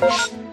Bye.